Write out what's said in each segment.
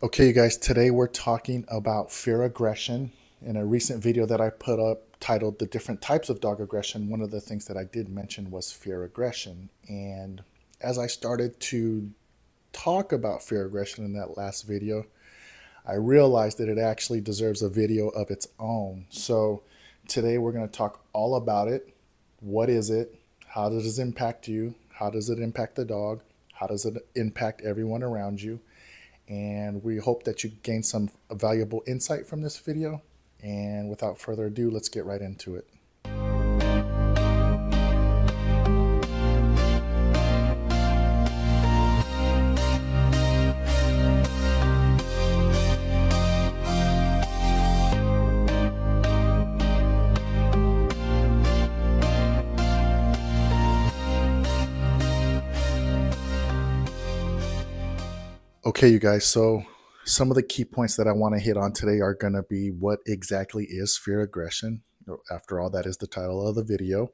Okay, you guys, today we're talking about fear aggression. In a recent video that I put up titled The Different Types of Dog Aggression, one of the things that I did mention was fear aggression. And as I started to talk about fear aggression in that last video, I realized that it actually deserves a video of its own. So today we're going to talk all about it. What is it? How does it impact you? How does it impact the dog? How does it impact everyone around you? And we hope that you gain some valuable insight from this video. And without further ado, let's get right into it. Okay, you guys, so some of the key points that I want to hit on today are going to be what exactly is fear aggression. After all, that is the title of the video.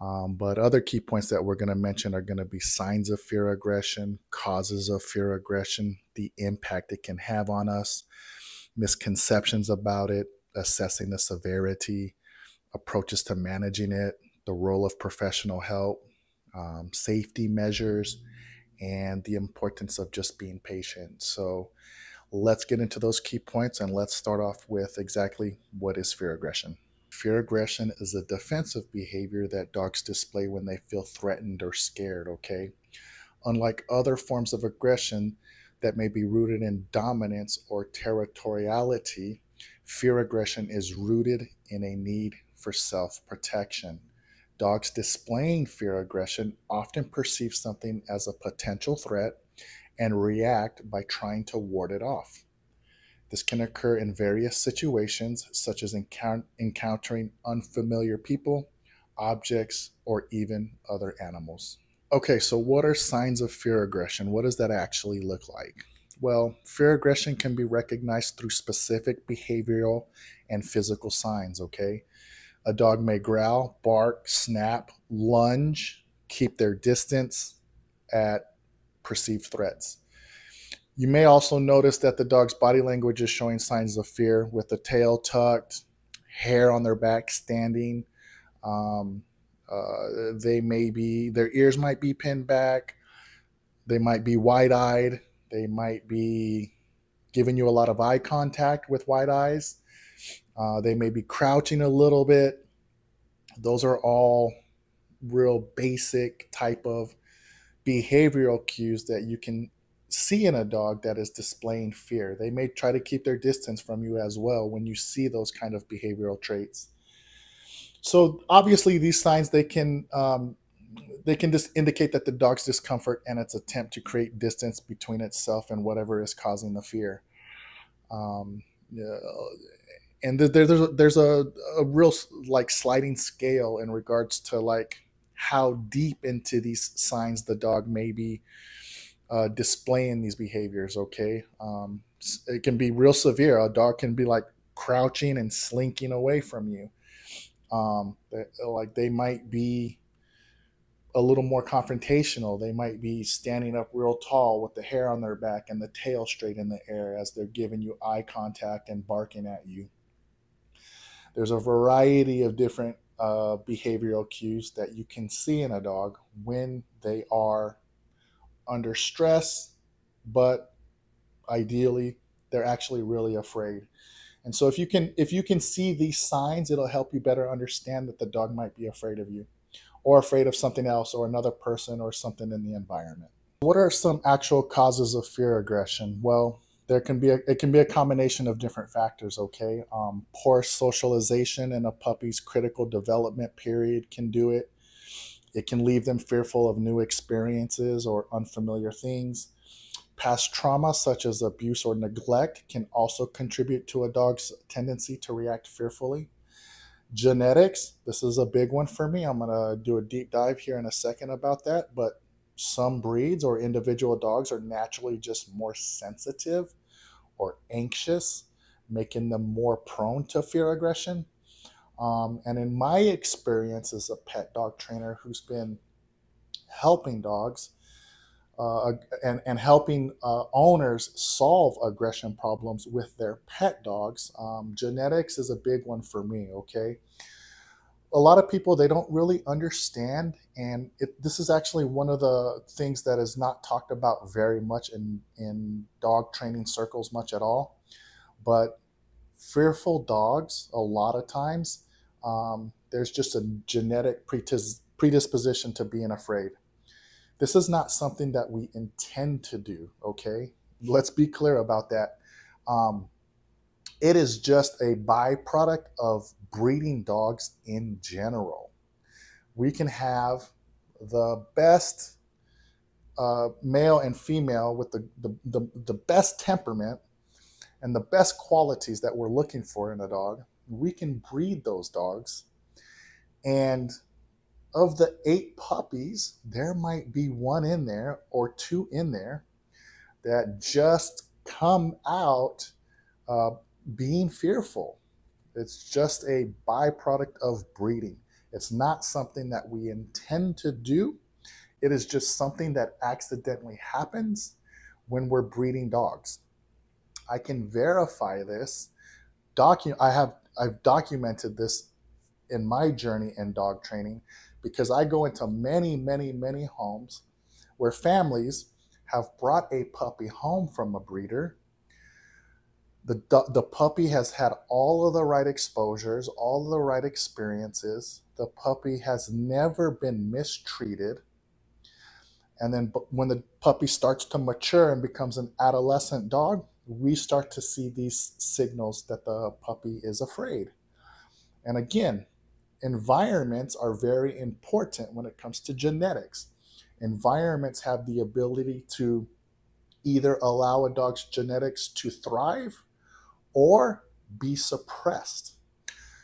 Um, but other key points that we're going to mention are going to be signs of fear aggression, causes of fear aggression, the impact it can have on us, misconceptions about it, assessing the severity, approaches to managing it, the role of professional help, um, safety measures and the importance of just being patient. So let's get into those key points and let's start off with exactly what is fear aggression. Fear aggression is a defensive behavior that dogs display when they feel threatened or scared, okay? Unlike other forms of aggression that may be rooted in dominance or territoriality, fear aggression is rooted in a need for self protection. Dogs displaying fear aggression often perceive something as a potential threat and react by trying to ward it off. This can occur in various situations, such as encountering unfamiliar people, objects, or even other animals. Okay, so what are signs of fear aggression? What does that actually look like? Well, fear aggression can be recognized through specific behavioral and physical signs, okay? A dog may growl, bark, snap, lunge, keep their distance at perceived threats. You may also notice that the dog's body language is showing signs of fear with the tail tucked, hair on their back standing. Um, uh, they may be, their ears might be pinned back. They might be wide eyed. They might be giving you a lot of eye contact with wide eyes. Uh, they may be crouching a little bit. Those are all real basic type of behavioral cues that you can see in a dog that is displaying fear. They may try to keep their distance from you as well when you see those kind of behavioral traits. So obviously, these signs they can um, they can just indicate that the dog's discomfort and its attempt to create distance between itself and whatever is causing the fear. Um, and there's a, there's a, a real like sliding scale in regards to like how deep into these signs the dog may be uh, displaying these behaviors okay um, it can be real severe a dog can be like crouching and slinking away from you um, like they might be a little more confrontational. They might be standing up real tall with the hair on their back and the tail straight in the air as they're giving you eye contact and barking at you. There's a variety of different uh, behavioral cues that you can see in a dog when they are under stress, but ideally they're actually really afraid. And so if you can if you can see these signs, it'll help you better understand that the dog might be afraid of you or afraid of something else or another person or something in the environment. What are some actual causes of fear aggression? Well, there can be a, it can be a combination of different factors okay? Um, poor socialization in a puppy's critical development period can do it. It can leave them fearful of new experiences or unfamiliar things. Past trauma such as abuse or neglect can also contribute to a dog's tendency to react fearfully. Genetics this is a big one for me. I'm going to do a deep dive here in a second about that but some breeds or individual dogs are naturally just more sensitive or anxious, making them more prone to fear aggression. Um, and in my experience as a pet dog trainer who's been helping dogs, uh, and, and helping uh, owners solve aggression problems with their pet dogs. Um, genetics is a big one for me, okay? A lot of people, they don't really understand, and it, this is actually one of the things that is not talked about very much in, in dog training circles much at all. But fearful dogs, a lot of times, um, there's just a genetic predisposition to being afraid. This is not something that we intend to do, okay? Let's be clear about that. Um, it is just a byproduct of breeding dogs in general. We can have the best uh, male and female with the, the, the, the best temperament and the best qualities that we're looking for in a dog. We can breed those dogs and of the eight puppies, there might be one in there or two in there that just come out uh, being fearful. It's just a byproduct of breeding. It's not something that we intend to do. It is just something that accidentally happens when we're breeding dogs. I can verify this. Docu- I have I've documented this in my journey in dog training because I go into many, many, many homes where families have brought a puppy home from a breeder. The, the puppy has had all of the right exposures, all of the right experiences. The puppy has never been mistreated. And then when the puppy starts to mature and becomes an adolescent dog, we start to see these signals that the puppy is afraid. And again, environments are very important when it comes to genetics. Environments have the ability to either allow a dog's genetics to thrive or be suppressed.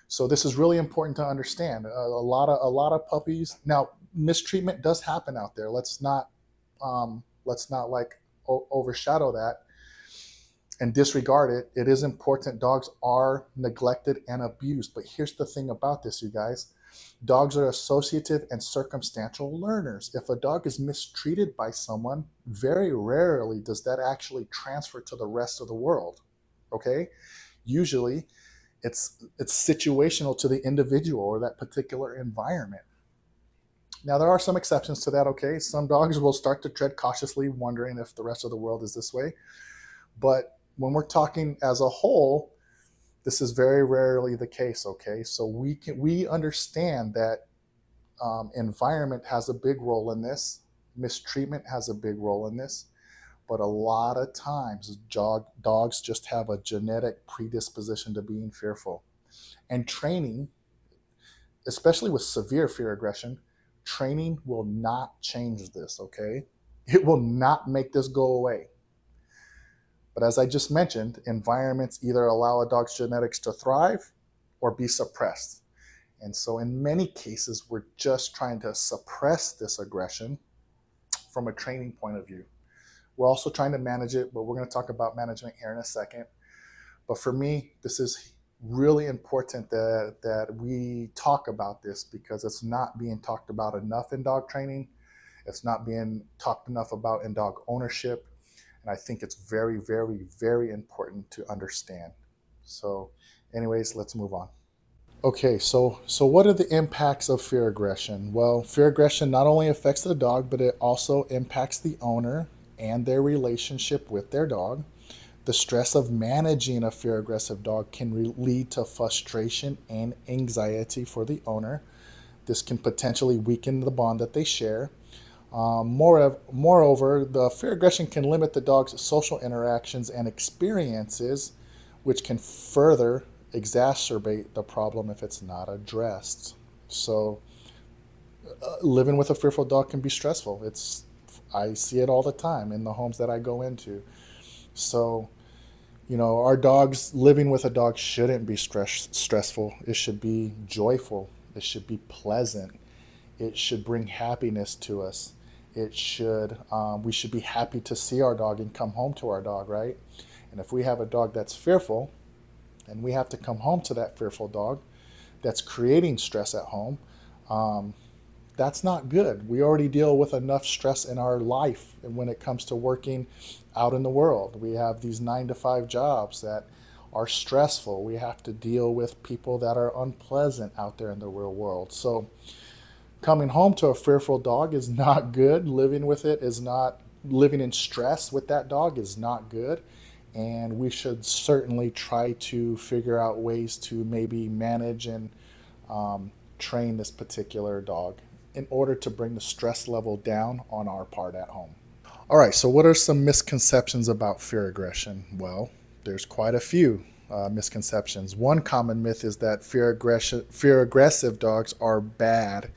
So this is really important to understand. A, a lot of a lot of puppies now mistreatment does happen out there. Let's not um, let's not like overshadow that and disregard it, it is important dogs are neglected and abused. But here's the thing about this, you guys dogs are associative and circumstantial learners. If a dog is mistreated by someone, very rarely does that actually transfer to the rest of the world. Okay? Usually, it's it's situational to the individual or that particular environment. Now there are some exceptions to that, okay? Some dogs will start to tread cautiously wondering if the rest of the world is this way. But when we're talking as a whole, this is very rarely the case. Okay, so we can we understand that um, environment has a big role in this. Mistreatment has a big role in this, but a lot of times dog, dogs just have a genetic predisposition to being fearful, and training, especially with severe fear aggression, training will not change this. Okay, it will not make this go away. But as I just mentioned, environments either allow a dog's genetics to thrive or be suppressed. And so, in many cases, we're just trying to suppress this aggression from a training point of view. We're also trying to manage it, but we're going to talk about management here in a second. But for me, this is really important that, that we talk about this because it's not being talked about enough in dog training. It's not being talked enough about in dog ownership. And I think it's very, very, very important to understand. So, anyways, let's move on. Okay, so so what are the impacts of fear aggression? Well, fear aggression not only affects the dog, but it also impacts the owner and their relationship with their dog. The stress of managing a fear aggressive dog can lead to frustration and anxiety for the owner. This can potentially weaken the bond that they share. Um, more, moreover, the fear aggression can limit the dog's social interactions and experiences, which can further exacerbate the problem if it's not addressed. So, uh, living with a fearful dog can be stressful. It's I see it all the time in the homes that I go into. So, you know, our dogs living with a dog shouldn't be stress stressful. It should be joyful. It should be pleasant. It should bring happiness to us it should um, we should be happy to see our dog and come home to our dog right and if we have a dog that's fearful and we have to come home to that fearful dog that's creating stress at home um, that's not good. We already deal with enough stress in our life when it comes to working out in the world. We have these nine to five jobs that are stressful. We have to deal with people that are unpleasant out there in the real world. So, coming home to a fearful dog is not good. Living with it is not, living in stress with that dog is not good. And we should certainly try to figure out ways to maybe manage and um, train this particular dog in order to bring the stress level down on our part at home. All right, so what are some misconceptions about fear aggression? Well, there's quite a few uh, misconceptions. One common myth is that fear aggression, fear aggressive dogs are bad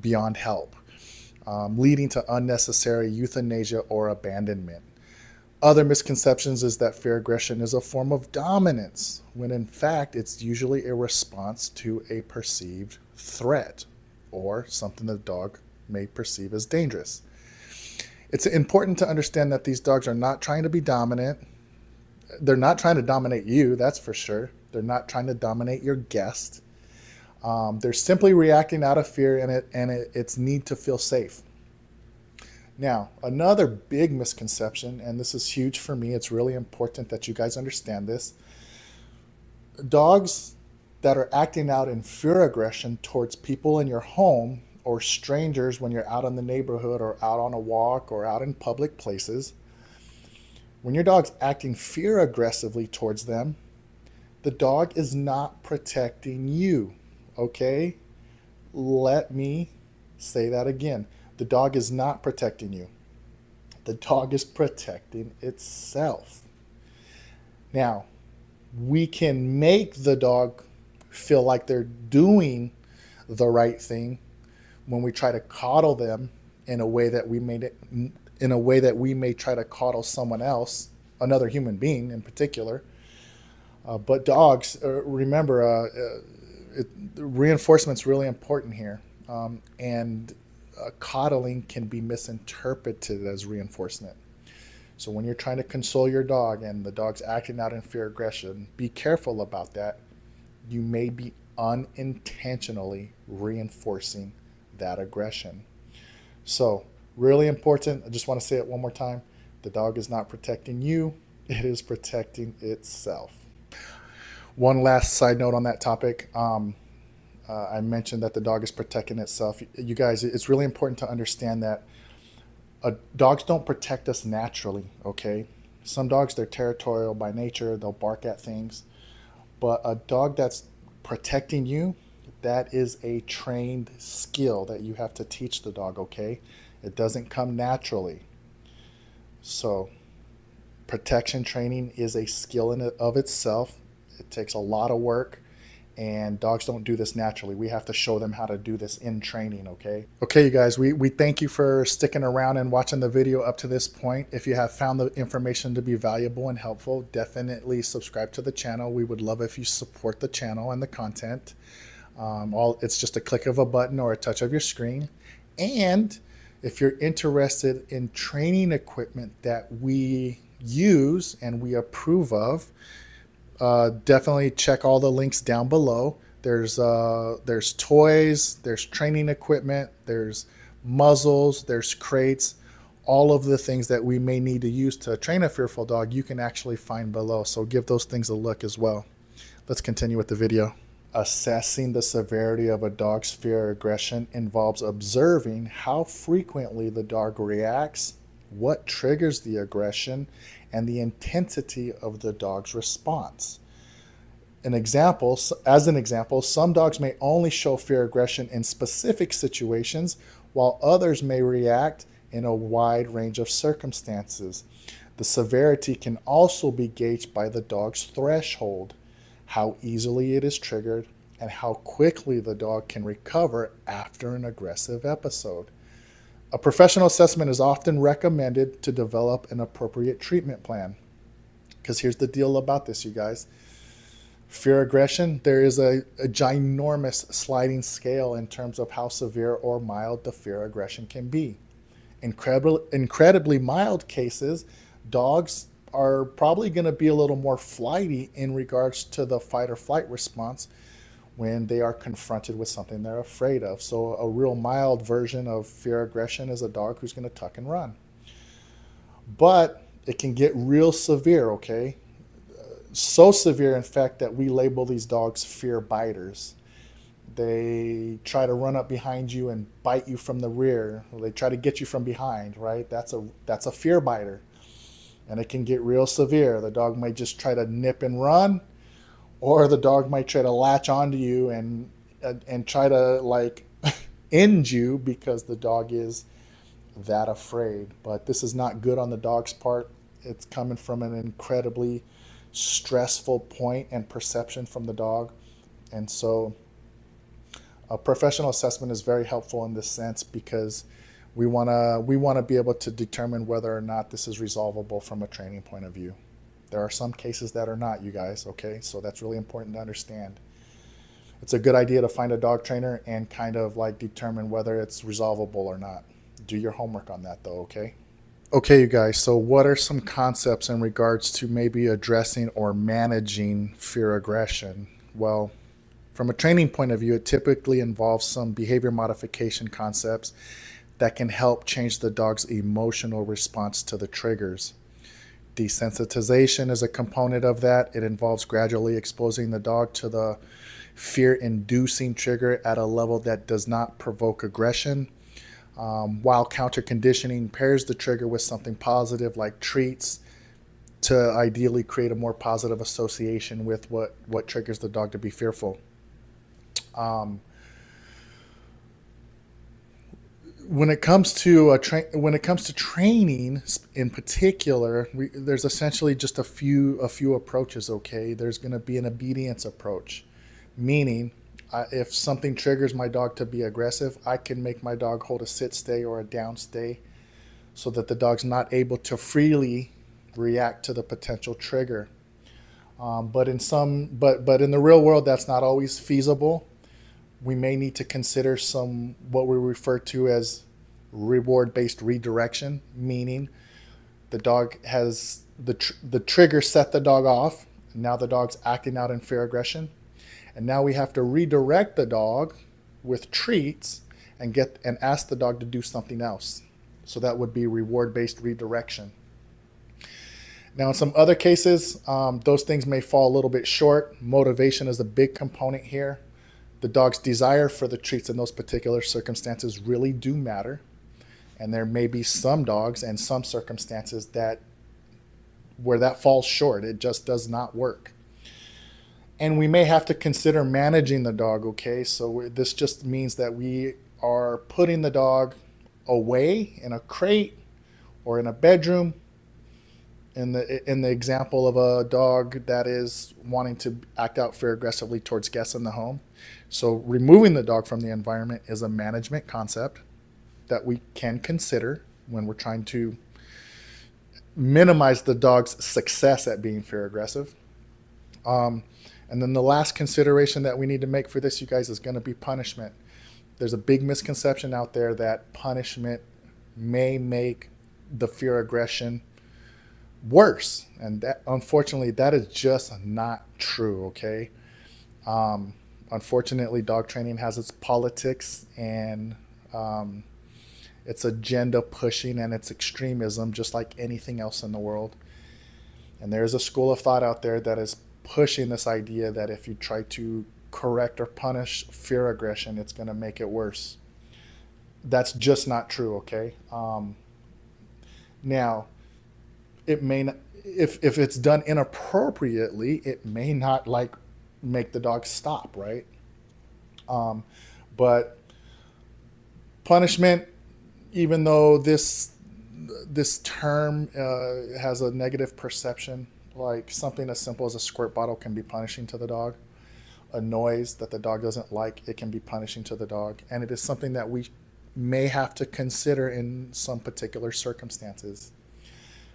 beyond help, um, leading to unnecessary euthanasia or abandonment. Other misconceptions is that fear aggression is a form of dominance, when in fact it's usually a response to a perceived threat or something the dog may perceive as dangerous. It's important to understand that these dogs are not trying to be dominant they're not trying to dominate you, that's for sure. They're not trying to dominate your guest. Um, they're simply reacting out of fear and it and it, its need to feel safe. Now, another big misconception, and this is huge for me, it's really important that you guys understand this. Dogs that are acting out in fear aggression towards people in your home or strangers when you're out in the neighborhood or out on a walk or out in public places when your dog's acting fear aggressively towards them, the dog is not protecting you. Okay? Let me say that again. The dog is not protecting you. The dog is protecting itself. Now, we can make the dog feel like they're doing the right thing when we try to coddle them in a way that we made it in a way that we may try to coddle someone else, another human being in particular. Uh, but dogs, uh, remember, uh, uh it, reinforcement's really important here, um, and uh, coddling can be misinterpreted as reinforcement. So when you're trying to console your dog and the dog's acting out in fear aggression, be careful about that. You may be unintentionally reinforcing that aggression. So Really important. I just want to say it one more time. The dog is not protecting you, it is protecting itself. One last side note on that topic. Um, uh, I mentioned that the dog is protecting itself. You guys, it's really important to understand that uh, dogs don't protect us naturally, okay? Some dogs, they're territorial by nature, they'll bark at things. But a dog that's protecting you, that is a trained skill that you have to teach the dog, okay? It doesn't come naturally. So, protection training is a skill in of itself. It takes a lot of work, and dogs don't do this naturally. We have to show them how to do this in training, okay? Okay, you guys, we, we thank you for sticking around and watching the video up to this point. If you have found the information to be valuable and helpful, definitely subscribe to the channel. We would love if you support the channel and the content. Um, all It's just a click of a button or a touch of your screen. And if you're interested in training equipment that we use and we approve of, uh, definitely check all the links down below. There's uh, there's toys, there's training equipment, there's muzzles, there's crates, all of the things that we may need to use to train a fearful dog. You can actually find below. So give those things a look as well. Let's continue with the video. Assessing the severity of a dog's fear or aggression involves observing how frequently the dog reacts, what triggers the aggression, and the intensity of the dog's response. An example, as an example, some dogs may only show fear aggression in specific situations, while others may react in a wide range of circumstances. The severity can also be gauged by the dog's threshold how easily it is triggered, and how quickly the dog can recover after an aggressive episode. A professional assessment is often recommended to develop an appropriate treatment plan. Because here's the deal about this, you guys fear aggression, there is a, a, ginormous sliding scale in terms of how severe or mild the fear aggression can be. Incredible, incredibly mild cases, dogs are probably going to be a little more flighty in regards to the fight or flight response, when they are confronted with something they're afraid of. So, a real mild version of fear aggression is a dog who's going to tuck and run. But it can get real severe, okay? So severe, in fact, that we label these dogs fear biters. They try to run up behind you and bite you from the rear. They try to get you from behind, right? That's a that's a fear biter. And it can get real severe. The dog might just try to nip and run or the dog might try to latch onto you and and, and try to like end you because the dog is that afraid. But this is not good on the dog's part. It's coming from an incredibly stressful point and perception from the dog. And so a professional assessment is very helpful in this sense because we want to we want to be able to determine whether or not this is resolvable from a training point of view. There are some cases that are not, you guys, okay? So that's really important to understand. It's a good idea to find a dog trainer and kind of like determine whether it's resolvable or not. Do your homework on that though, okay? Okay, you guys, so what are some concepts in regards to maybe addressing or managing fear aggression? Well, from a training point of view, it typically involves some behavior modification concepts that can help change the dog's emotional response to the triggers. Desensitization is a component of that. It involves gradually exposing the dog to the fear inducing trigger at a level that does not provoke aggression. Um, while counter conditioning pairs the trigger with something positive like treats to ideally create a more positive association with what, what triggers the dog to be fearful. Um, when it comes to a tra- when it comes to training in particular, we, there's essentially just a few a few approaches. Okay, there's going to be an obedience approach, meaning uh, if something triggers my dog to be aggressive, I can make my dog hold a sit stay or a down stay, so that the dog's not able to freely react to the potential trigger. Um, but in some but but in the real world, that's not always feasible we may need to consider some what we refer to as reward based redirection, meaning the dog has the, tr- the trigger set the dog off. Now the dog's acting out in fear aggression. And now we have to redirect the dog with treats and get and ask the dog to do something else. So that would be reward based redirection. Now, in some other cases, um, those things may fall a little bit short. Motivation is a big component here the dog's desire for the treats in those particular circumstances really do matter. And there may be some dogs and some circumstances that where that falls short, it just does not work. And we may have to consider managing the dog, okay? So this just means that we are putting the dog away in a crate or in a bedroom in the in the example of a dog that is wanting to act out fear aggressively towards guests in the home. So removing the dog from the environment is a management concept that we can consider when we're trying to minimize the dog's success at being fear aggressive. Um, and then the last consideration that we need to make for this, you guys, is going to be punishment. There's a big misconception out there that punishment may make the fear aggression worse. And that, unfortunately, that is just not true, okay? Um, unfortunately, dog training has its politics and um, its agenda pushing and its extremism, just like anything else in the world. And there's a school of thought out there that is pushing this idea that if you try to correct or punish fear aggression, it's going to make it worse. That's just not true, okay? Um, now, it may not if if it's done inappropriately it may not like make the dog stop right? Um, but punishment even though this this term uh, has a negative perception like something as simple as a squirt bottle can be punishing to the dog. A noise that the dog doesn't like it can be punishing to the dog. And it is something that we may have to consider in some particular circumstances.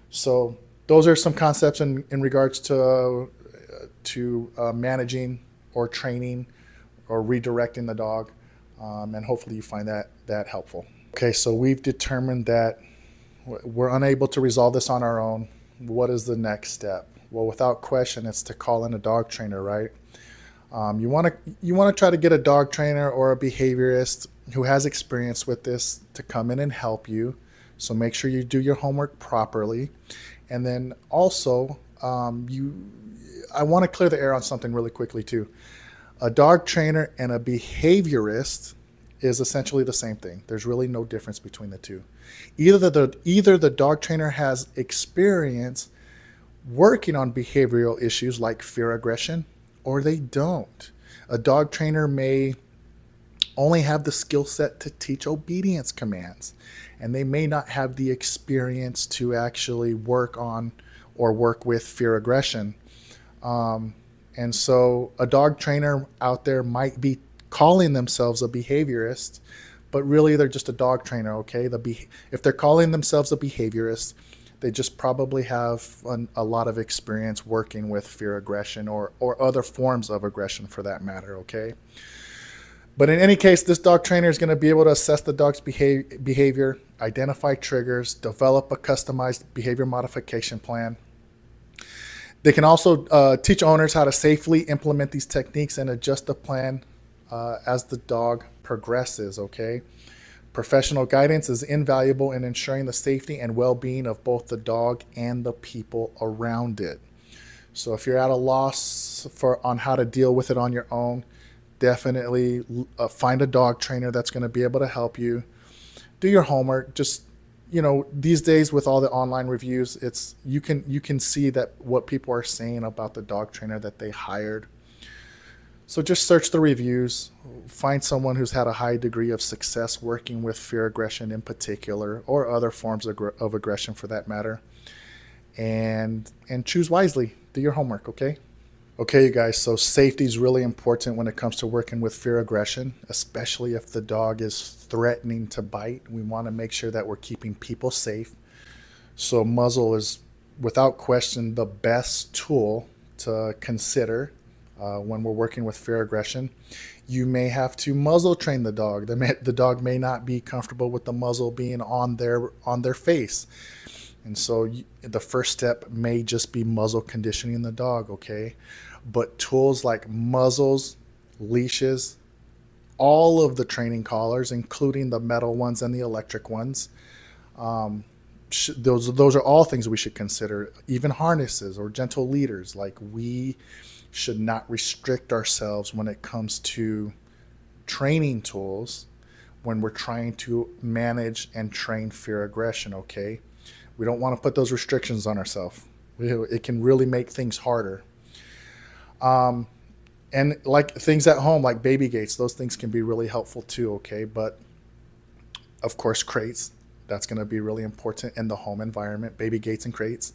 So those are some concepts in, in regards to uh, to uh, managing or training or redirecting the dog, um, and hopefully you find that that helpful. Okay, so we've determined that we're unable to resolve this on our own. What is the next step? Well, without question, it's to call in a dog trainer, right? Um, you want to you want to try to get a dog trainer or a behaviorist who has experience with this to come in and help you. So make sure you do your homework properly, and then also um, you. I want to clear the air on something really quickly too. A dog trainer and a behaviorist is essentially the same thing. There's really no difference between the two. Either the either the dog trainer has experience working on behavioral issues like fear aggression or they don't. A dog trainer may only have the skill set to teach obedience commands, and they may not have the experience to actually work on or work with fear aggression. Um, and so, a dog trainer out there might be calling themselves a behaviorist, but really they're just a dog trainer. Okay, the be- if they're calling themselves a behaviorist, they just probably have an, a lot of experience working with fear aggression or, or other forms of aggression for that matter, okay? But in any case, this dog trainer is going to be able to assess the dog's behavior, behavior, identify triggers, develop a customized behavior modification plan. They can also uh, teach owners how to safely implement these techniques and adjust the plan uh, as the dog progresses, okay? Professional guidance is invaluable in ensuring the safety and well being of both the dog and the people around it. So, if you're at a loss for on how to deal with it on your own, definitely uh, find a dog trainer that's going to be able to help you. Do your homework. Just you know, these days with all the online reviews, it's you can you can see that what people are saying about the dog trainer that they hired so just search the reviews, find someone who's had a high degree of success working with fear aggression in particular, or other forms of, of aggression for that matter, and and choose wisely. Do your homework, okay? Okay, you guys. So safety is really important when it comes to working with fear aggression, especially if the dog is threatening to bite. We want to make sure that we're keeping people safe. So muzzle is without question the best tool to consider uh, when we're working with fear aggression. You may have to muzzle train the dog. The, may, the dog may not be comfortable with the muzzle being on their on their face, and so you, the first step may just be muzzle conditioning the dog. Okay, but tools like muzzles, leashes, all of the training collars, including the metal ones and the electric ones. Um, those those are all things we should consider. Even harnesses or gentle leaders, like we should not restrict ourselves when it comes to training tools when we're trying to manage and train fear aggression, okay? We don't want to put those restrictions on ourselves. It can really make things harder. Um, and like things at home, like baby gates, those things can be really helpful too, okay? But of course, crates, that's going to be really important in the home environment, baby gates and crates.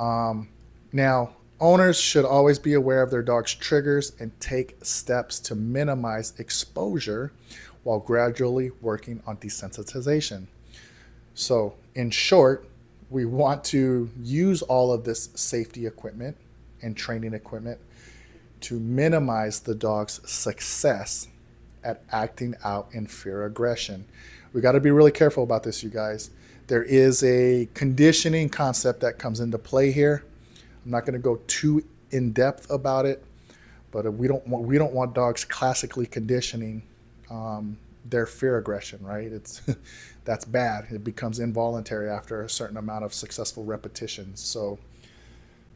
Um, now, Owners should always be aware of their dog's triggers and take steps to minimize exposure while gradually working on desensitization. So, in short, we want to use all of this safety equipment and training equipment to minimize the dog's success at acting out in fear aggression. We got to be really careful about this, you guys. There is a conditioning concept that comes into play here I'm not going to go too in depth about it, but we don't want we don't want dogs classically conditioning um, their fear aggression. Right? It's that's bad. It becomes involuntary after a certain amount of successful repetitions. So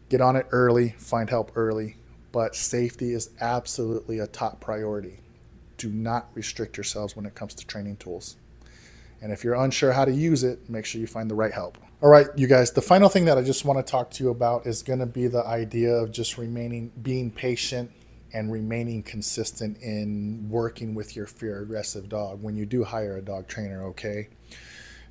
get on it early, find help early, but safety is absolutely a top priority. Do not restrict yourselves when it comes to training tools. And if you're unsure how to use it, make sure you find the right help. All right, you guys, the final thing that I just want to talk to you about is going to be the idea of just remaining, being patient and remaining consistent in working with your fear aggressive dog when you do hire a dog trainer, okay?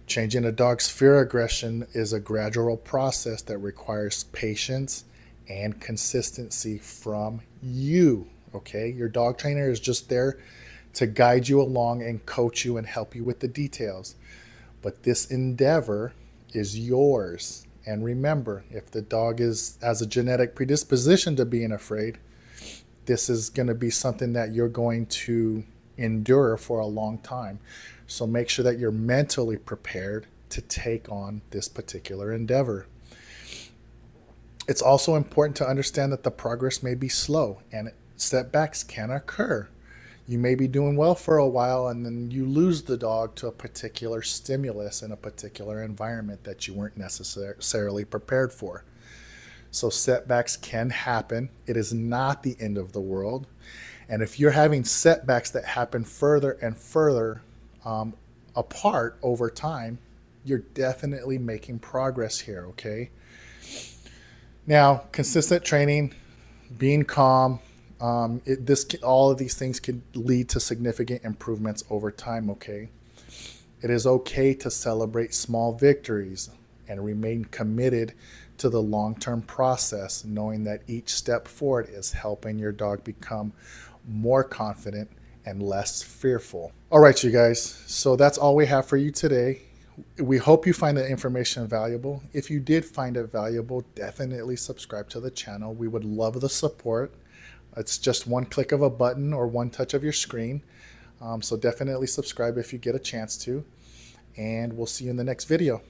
Changing a dog's fear aggression is a gradual process that requires patience and consistency from you, okay? Your dog trainer is just there to guide you along and coach you and help you with the details. But this endeavor is yours. And remember, if the dog is has a genetic predisposition to being afraid, this is going to be something that you're going to endure for a long time. So make sure that you're mentally prepared to take on this particular endeavor. It's also important to understand that the progress may be slow and setbacks can occur. You may be doing well for a while and then you lose the dog to a particular stimulus in a particular environment that you weren't necessarily prepared for. So setbacks can happen. It is not the end of the world. And if you're having setbacks that happen further and further um, apart over time, you're definitely making progress here, okay? Now, consistent training, being calm, um, it, this all of these things can lead to significant improvements over time. Okay, it is okay to celebrate small victories and remain committed to the long-term process, knowing that each step forward is helping your dog become more confident and less fearful. All right, you guys. So that's all we have for you today. We hope you find the information valuable. If you did find it valuable, definitely subscribe to the channel. We would love the support. It's just one click of a button or one touch of your screen. Um, so definitely subscribe if you get a chance to. And we'll see you in the next video.